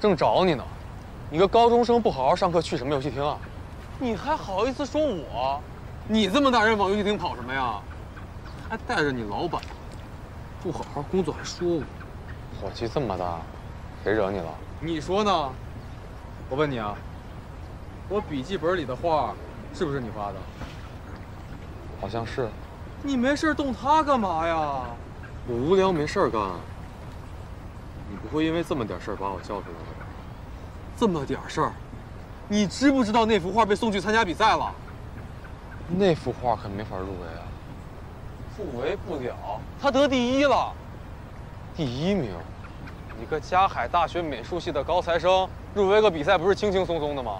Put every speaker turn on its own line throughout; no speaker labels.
正找你呢，你个高中生不好好上课，去什么游戏厅啊？你还好意思说我？你这么大人往游戏厅跑什么呀？还带着你老板，不好好工作还说我，火气这么大，谁惹你了？你说呢？我问你啊，我笔记本里的画是不是你画的？好像是。你没事动它干嘛呀？我无聊没事干。你不会因为这么点事儿把我叫出来吧？这么点事儿，你知不知道那幅画被送去参加比赛了？那幅画可没法入围啊。入围不了，他得第一了。第一名？你个嘉海大学美术系的高材生，入围个比赛不是轻轻松松的吗？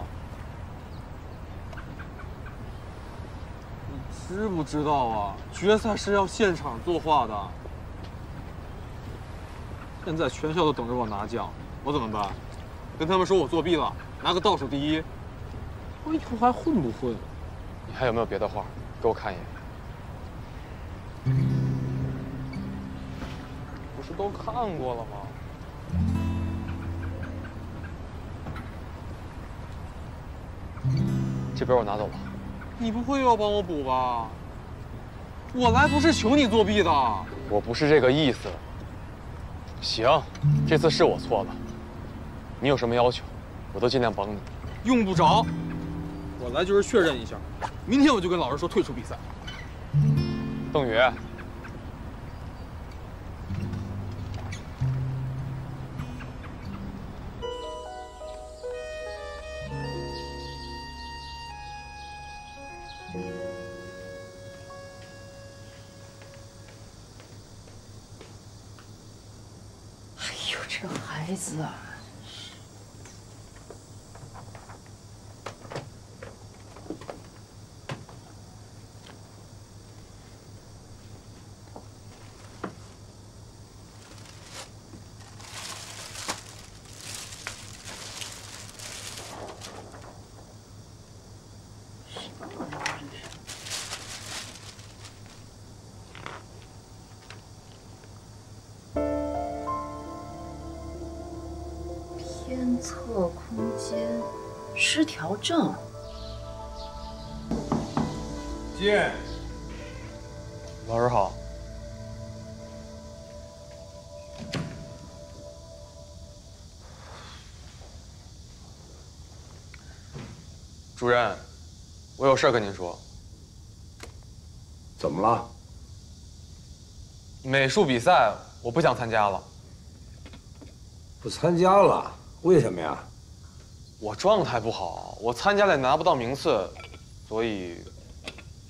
你知不知道啊？决赛是要现场作画的。现在全校都等着我拿奖，我怎么办？跟他们说我作弊了，拿个倒数第一，我以后还混不混？你还有没有别的画？给我看一眼。不是都看过了吗？这边我拿走了。你不会又要帮我补吧？我来不是求你作弊的。我不是这个意思。行，这次是我错了。你有什么要求，我都尽量帮你。用不着，我来就是确认一下。明天我就跟老师说退出比赛。邓宇，
这孩子啊，偏侧空间失调症。
进。
老师好。主任，我有事跟您说。
怎么了？
美术比赛我不想参加了。
不参加了？为什么呀？
我状态不好，我参加了也拿不到名次，所以。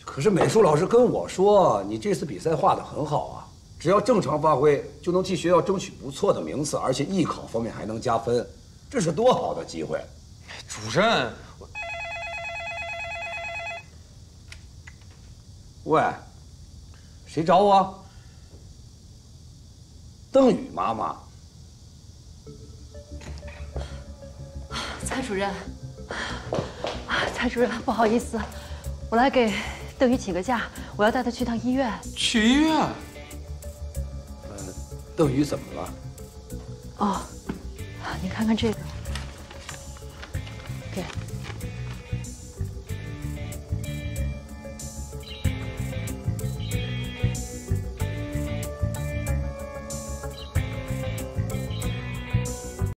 可是美术老师跟我说，你这次比赛画的很好啊，只要正常发挥，就能替学校争取不错的名次，而且艺考方面还能加分，这是多好的机会！
主任，
喂，谁找我？邓宇妈妈。
主任，蔡主任，不好意思，我来给邓宇请个假，我要带他去趟医院。
去医院？
呃，邓宇怎么了？
哦，你看看这个，给。